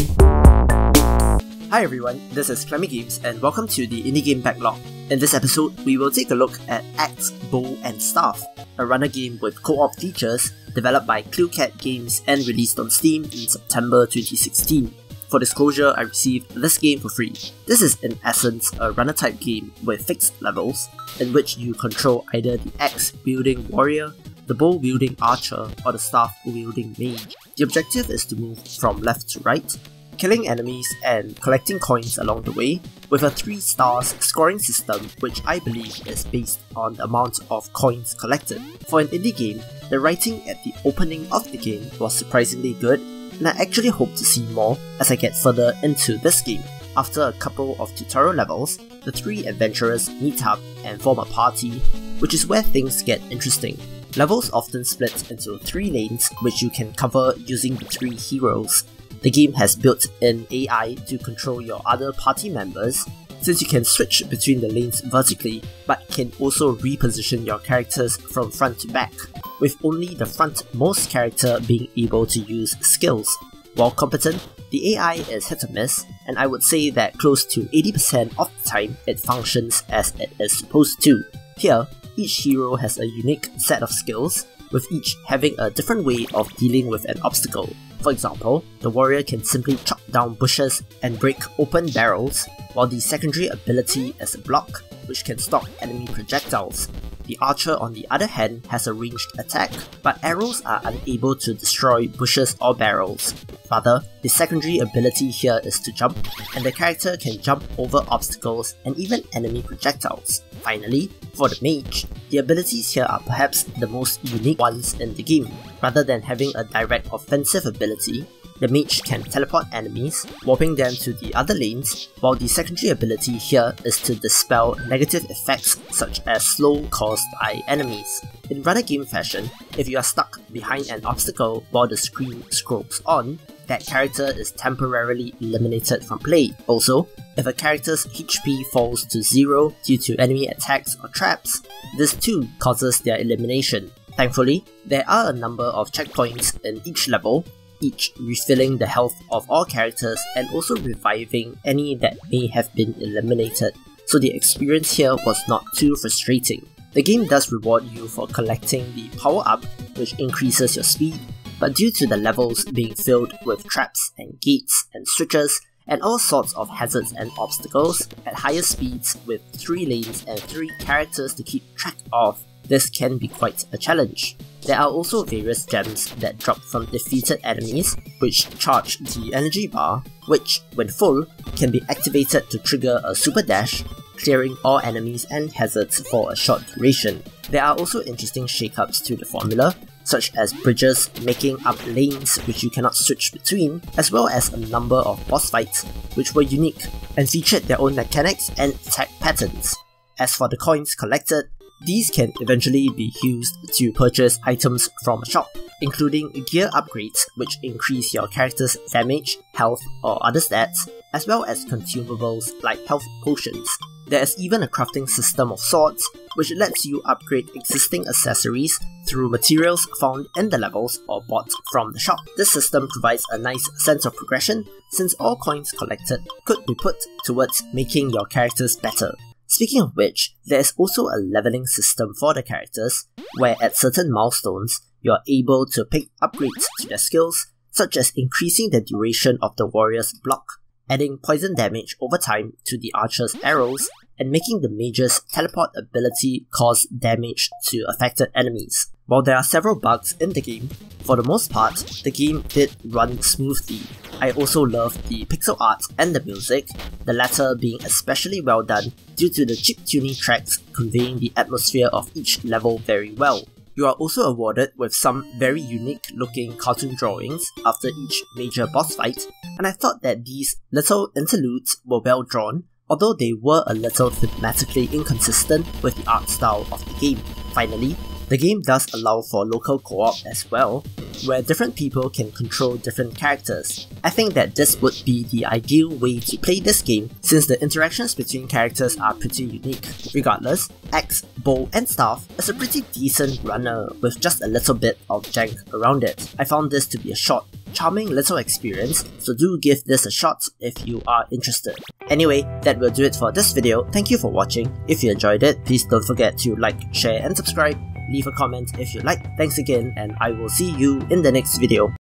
Hi everyone, this is Clemmy Games and welcome to the Indie Game Backlog. In this episode, we will take a look at Axe, Bow and Staff, a runner game with co-op features developed by ClewCat Games and released on Steam in September 2016. For disclosure, I received this game for free. This is in essence a runner type game with fixed levels, in which you control either the axe wielding warrior, the bow wielding archer, or the staff wielding mage. The objective is to move from left to right, killing enemies and collecting coins along the way, with a 3 stars scoring system which I believe is based on the amount of coins collected. For an indie game, the writing at the opening of the game was surprisingly good, and I actually hope to see more as I get further into this game. After a couple of tutorial levels, the three adventurers meet up and form a party, which is where things get interesting. Levels often split into three lanes which you can cover using the three heroes, the game has built-in AI to control your other party members, since you can switch between the lanes vertically, but can also reposition your characters from front to back, with only the frontmost character being able to use skills. While competent, the AI is hit or miss, and I would say that close to 80% of the time it functions as it is supposed to. Here, each hero has a unique set of skills, with each having a different way of dealing with an obstacle. For example, the warrior can simply chop down bushes and break open barrels, while the secondary ability is a block, which can stop enemy projectiles. The archer on the other hand has a ranged attack, but arrows are unable to destroy bushes or barrels. Rather, the secondary ability here is to jump, and the character can jump over obstacles and even enemy projectiles. Finally, for the mage, the abilities here are perhaps the most unique ones in the game. Rather than having a direct offensive ability, the mage can teleport enemies, warping them to the other lanes, while the secondary ability here is to dispel negative effects such as slow caused by enemies. In runner game fashion, if you are stuck behind an obstacle while the screen scrolls on, that character is temporarily eliminated from play. Also, if a character's HP falls to zero due to enemy attacks or traps, this too causes their elimination. Thankfully, there are a number of checkpoints in each level, each refilling the health of all characters and also reviving any that may have been eliminated, so the experience here was not too frustrating. The game does reward you for collecting the power up, which increases your speed, but due to the levels being filled with traps and gates and switches, and all sorts of hazards and obstacles at higher speeds with 3 lanes and 3 characters to keep track of, this can be quite a challenge. There are also various gems that drop from defeated enemies, which charge the energy bar, which, when full, can be activated to trigger a super dash, clearing all enemies and hazards for a short duration. There are also interesting shakeups to the formula, such as bridges making up lanes which you cannot switch between, as well as a number of boss fights which were unique and featured their own mechanics and attack patterns. As for the coins collected, these can eventually be used to purchase items from a shop, including gear upgrades which increase your character's damage, health, or other stats, as well as consumables like health potions. There is even a crafting system of swords, which lets you upgrade existing accessories through materials found in the levels or bought from the shop. This system provides a nice sense of progression since all coins collected could be put towards making your characters better. Speaking of which, there is also a leveling system for the characters, where at certain milestones, you are able to pick upgrades to their skills, such as increasing the duration of the warrior's block, adding poison damage over time to the archer's arrows, and making the mage's teleport ability cause damage to affected enemies. While there are several bugs in the game, for the most part, the game did run smoothly. I also loved the pixel art and the music, the latter being especially well done due to the chip-tuning tracks conveying the atmosphere of each level very well. You are also awarded with some very unique looking cartoon drawings after each major boss fight, and I thought that these little interludes were well drawn, although they were a little thematically inconsistent with the art style of the game. Finally, the game does allow for local co-op as well, where different people can control different characters. I think that this would be the ideal way to play this game since the interactions between characters are pretty unique. Regardless, Axe, Bow and Staff is a pretty decent runner with just a little bit of jank around it. I found this to be a short, charming little experience, so do give this a shot if you are interested. Anyway, that will do it for this video, thank you for watching. If you enjoyed it, please don't forget to like, share and subscribe. Leave a comment if you like. Thanks again and I will see you in the next video.